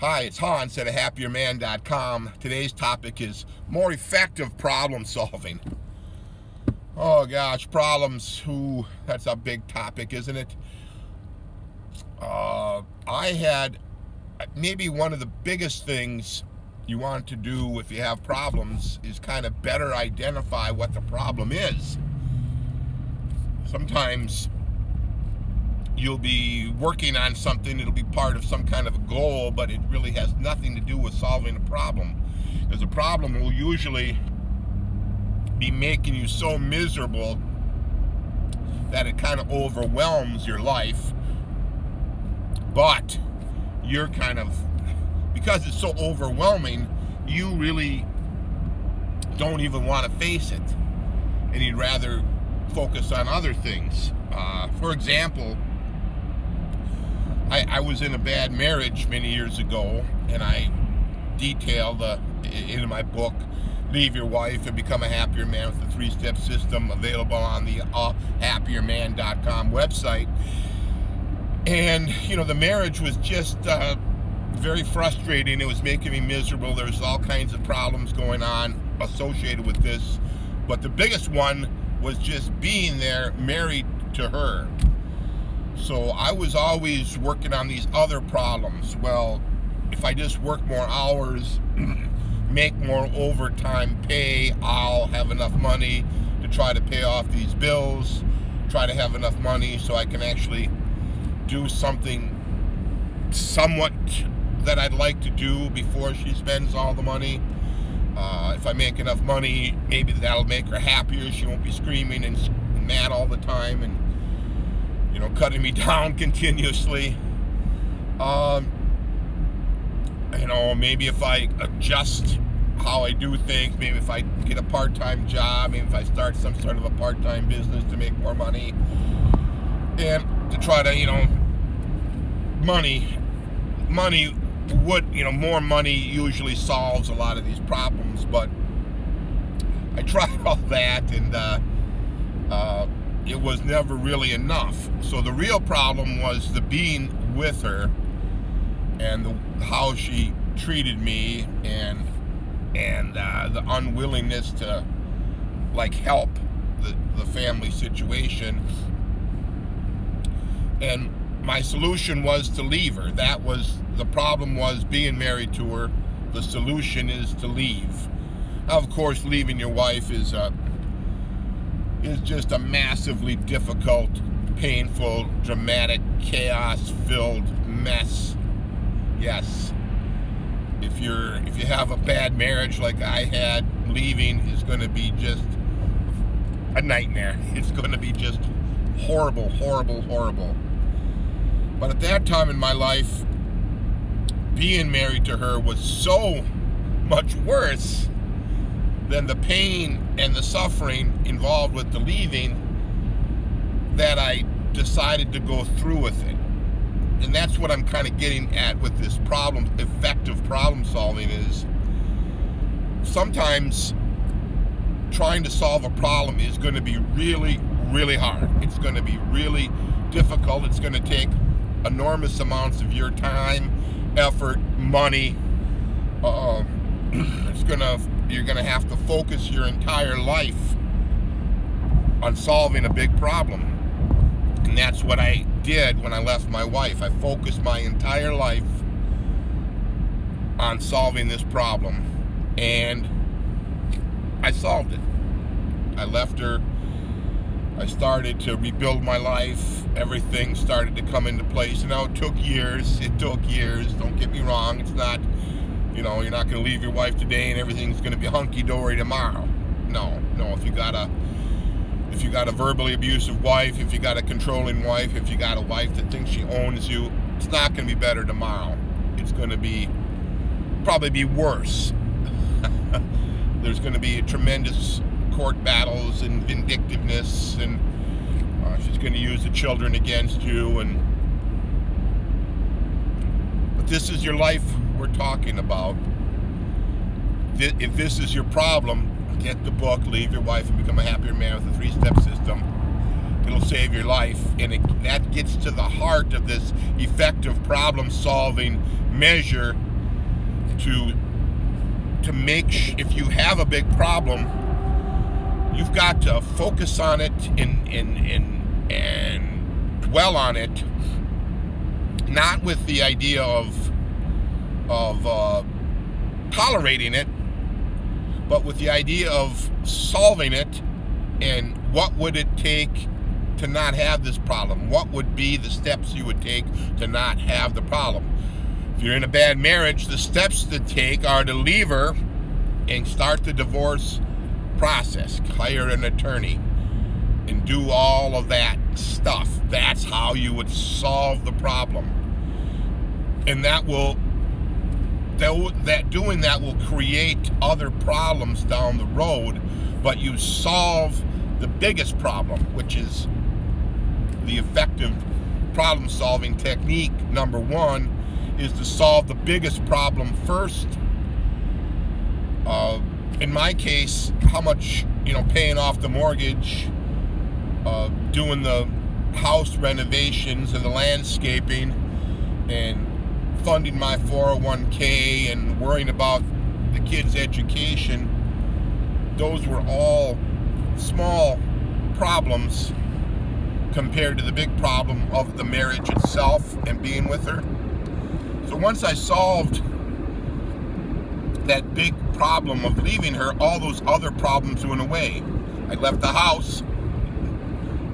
Hi, it's Hans at a happierman.com. Today's topic is more effective problem solving. Oh gosh, problems. Who? That's a big topic, isn't it? Uh, I had maybe one of the biggest things you want to do if you have problems is kind of better identify what the problem is. Sometimes you'll be working on something, it'll be part of some kind of a goal, but it really has nothing to do with solving a problem. Because a problem will usually be making you so miserable that it kind of overwhelms your life. But you're kind of, because it's so overwhelming, you really don't even want to face it. And you'd rather focus on other things. Uh, for example, I, I, was in a bad marriage many years ago, and I detail uh, in my book, Leave Your Wife and Become a Happier Man with the three-step system available on the uh, happierman.com website. And, you know, the marriage was just uh, very frustrating. It was making me miserable. There was all kinds of problems going on associated with this. But the biggest one was just being there married to her. So I was always working on these other problems. Well, if I just work more hours, make more overtime pay, I'll have enough money to try to pay off these bills, try to have enough money so I can actually do something somewhat that I'd like to do before she spends all the money. Uh, if I make enough money, maybe that'll make her happier. She won't be screaming and mad all the time and you know, cutting me down continuously. Um, you know, maybe if I adjust how I do things, maybe if I get a part-time job, maybe if I start some sort of a part-time business to make more money, and to try to, you know, money, money would, you know, more money usually solves a lot of these problems, but I tried all that and, uh, uh, it was never really enough. So the real problem was the being with her and the, how she treated me and and uh, the unwillingness to like help the, the family situation. And my solution was to leave her. That was the problem was being married to her. The solution is to leave. Now, of course, leaving your wife is a is just a massively difficult, painful, dramatic, chaos-filled mess. Yes. If you're if you have a bad marriage like I had, leaving is going to be just a nightmare. It's going to be just horrible, horrible, horrible. But at that time in my life, being married to her was so much worse than the pain and the suffering involved with the leaving that I decided to go through with it. And that's what I'm kind of getting at with this problem, effective problem solving is sometimes trying to solve a problem is going to be really, really hard. It's going to be really difficult. It's going to take enormous amounts of your time, effort, money. Uh, it's going to you're going to have to focus your entire life on solving a big problem. And that's what I did when I left my wife. I focused my entire life on solving this problem. And I solved it. I left her. I started to rebuild my life. Everything started to come into place. Now it took years. It took years. Don't get me wrong. It's not you know, you're not going to leave your wife today and everything's going to be hunky-dory tomorrow. No, no. If you got a if you got a verbally abusive wife, if you got a controlling wife, if you got a wife that thinks she owns you, it's not going to be better tomorrow. It's going to be probably be worse. There's going to be tremendous court battles and vindictiveness, and uh, she's going to use the children against you. And but this is your life we're talking about, if this is your problem, get the book, Leave Your Wife and Become a Happier Man with a Three-Step System. It'll save your life. And it, that gets to the heart of this effective problem-solving measure to to make if you have a big problem, you've got to focus on it and and and, and dwell on it, not with the idea of of uh, tolerating it, but with the idea of solving it and what would it take to not have this problem? What would be the steps you would take to not have the problem? If you're in a bad marriage, the steps to take are to leave her and start the divorce process. Hire an attorney and do all of that stuff. That's how you would solve the problem. And that will that doing that will create other problems down the road, but you solve the biggest problem, which is the effective problem solving technique. Number one is to solve the biggest problem first. Uh, in my case, how much, you know, paying off the mortgage, uh, doing the house renovations and the landscaping, and funding my 401k and worrying about the kids' education, those were all small problems compared to the big problem of the marriage itself and being with her. So once I solved that big problem of leaving her, all those other problems went away. I left the house.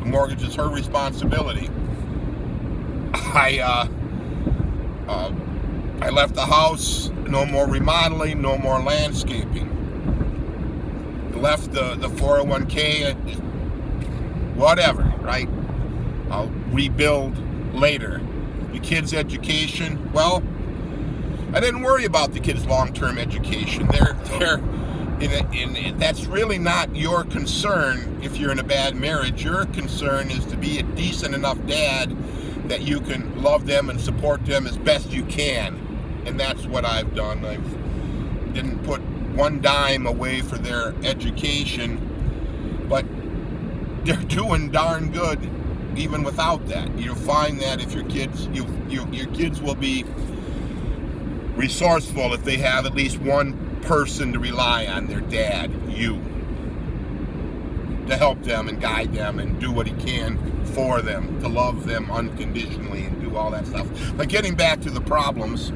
The mortgage is her responsibility. I uh, I left the house, no more remodeling, no more landscaping. Left the, the 401k, whatever, right? I'll rebuild later. The kids' education, well, I didn't worry about the kids' long-term education. They're, they're, in, a, in, that's really not your concern if you're in a bad marriage. Your concern is to be a decent enough dad that you can love them and support them as best you can. And that's what I've done. I've didn't put one dime away for their education, but they're doing darn good even without that. You'll find that if your kids, you, you, your kids will be resourceful if they have at least one person to rely on, their dad, you, to help them and guide them and do what he can for them, to love them unconditionally and do all that stuff. But getting back to the problems,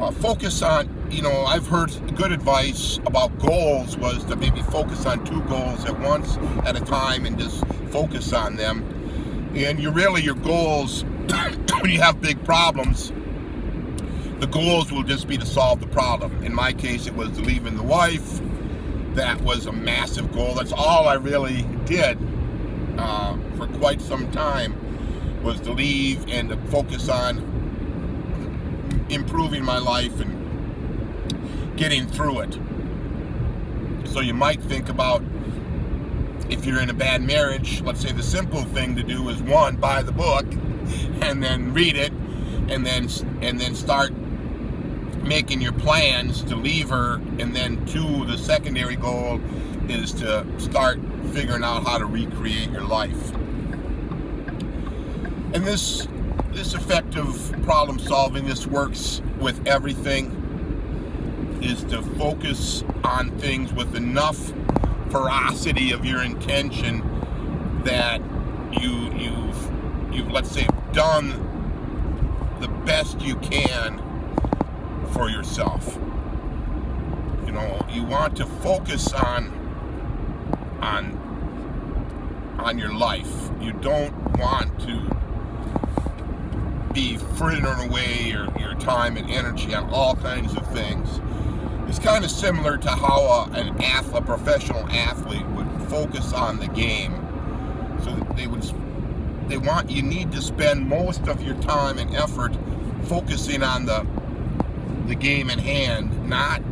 uh, focus on, you know, I've heard good advice about goals was to maybe focus on two goals at once at a time and just focus on them. And you really, your goals, when you have big problems, the goals will just be to solve the problem. In my case, it was leaving the wife. That was a massive goal. That's all I really did for quite some time was to leave and to focus on improving my life and getting through it. So you might think about if you're in a bad marriage, let's say the simple thing to do is one, buy the book and then read it and then and then start making your plans to leave her, and then two, the secondary goal is to start figuring out how to recreate your life. And this this effective problem solving, this works with everything, is to focus on things with enough ferocity of your intention that you you've you've let's say done the best you can for yourself. You know, you want to focus on on on your life. You don't want to be frittering away your, your time and energy on all kinds of things. It's kind of similar to how a, an athlete, a professional athlete would focus on the game. So they would they want you need to spend most of your time and effort focusing on the the game in hand, not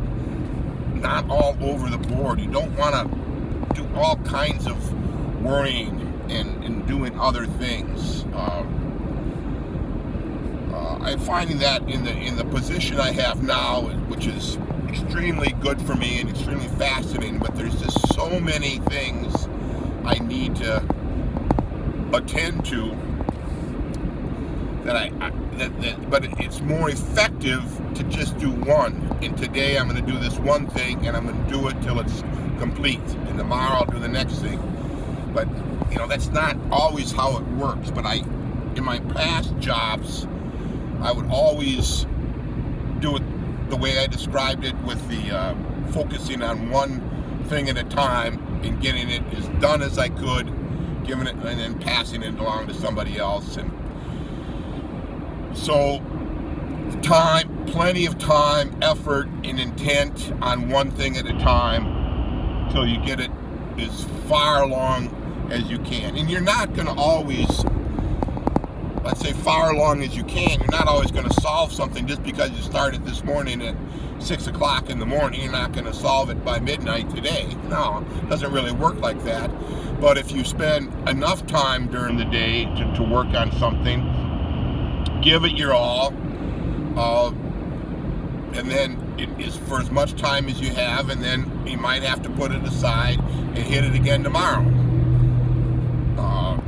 not all over the board. You don't want to do all kinds of worrying and, and doing other things. Um, uh, I'm finding that in the in the position I have now, which is extremely good for me and extremely fascinating, but there's just so many things I need to attend to that I, I that, that, but it's more effective to just do one. And today I'm going to do this one thing, and I'm going to do it till it's complete. And tomorrow I'll do the next thing. But you know that's not always how it works. But I, in my past jobs, I would always do it the way I described it, with the uh, focusing on one thing at a time and getting it as done as I could, giving it and then passing it along to somebody else and so, time, plenty of time, effort, and intent on one thing at a time till you get it as far along as you can. And you're not going to always, let's say, far along as you can. You're not always going to solve something just because you started this morning at 6 o'clock in the morning. You're not going to solve it by midnight today. No, it doesn't really work like that. But if you spend enough time during the day to, to work on something, give it your all, uh, and then it is for as much time as you have, and then you might have to put it aside and hit it again tomorrow. Uh,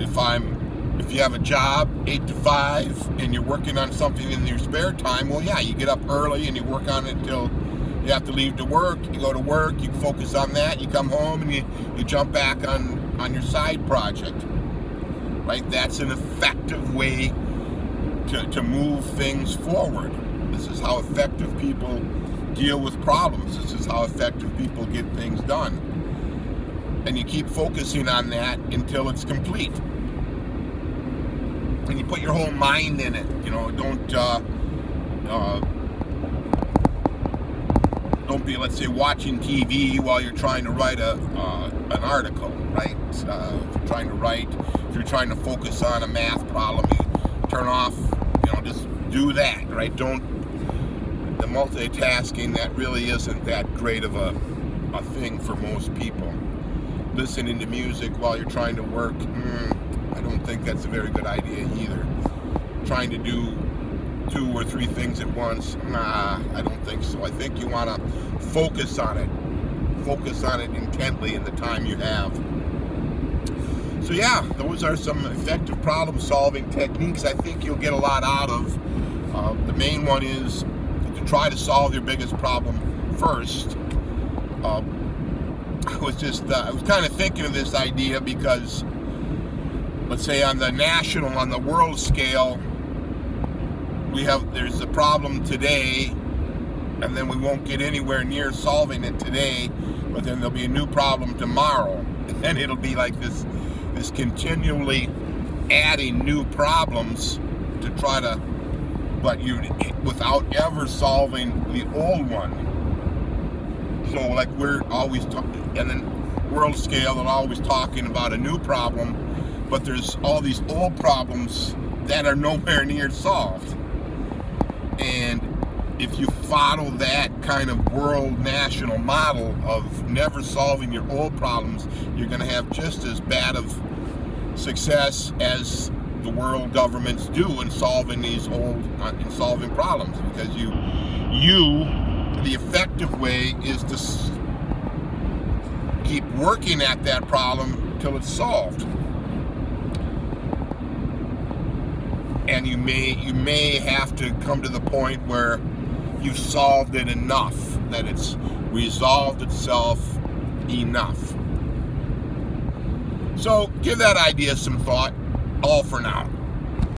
if I'm if you have a job, 8 to 5, and you're working on something in your spare time, well, yeah, you get up early and you work on it until you have to leave to work. You go to work, you focus on that, you come home and you, you jump back on, on your side project. Right? That's an effective way to, to move things forward. This is how effective people deal with problems. This is how effective people get things done. And you keep focusing on that until it's complete. And you put your whole mind in it. You know, don't uh, uh, don't be, let's say, watching TV while you're trying to write a uh, an article, right? Uh, if you're trying to write, if you're trying to focus on a math problem, you turn off You know, just do that, right? Don't, the multitasking, that really isn't that great of a, a thing for most people. Listening to music while you're trying to work, mm, I don't think that's a very good idea either. Trying to do two or three things at once, nah, I don't think so. I think you want to focus on it. Focus on it intently in the time you have. So yeah, those are some effective problem solving techniques I think you'll get a lot out of. Uh, the main one is to try to solve your biggest problem first. Uh, I was just, uh, I was kind of thinking of this idea because, let's say on the national, on the world scale, we have, there's a problem today, and then we won't get anywhere near solving it today, but then there'll be a new problem tomorrow, and it'll be like this this continually adding new problems to try to, but you without ever solving the old one. So like we're always talking, and then world scale, and always talking about a new problem, but there's all these old problems that are nowhere near solved. And if you follow that kind of world national model of never solving your old problems, you're going to have just as bad of success as the world governments do in solving these old uh, in solving problems because you you the effective way is to keep working at that problem till it's solved and you may you may have to come to the point where you've solved it enough, that it's resolved itself enough. So give that idea some thought, all for now.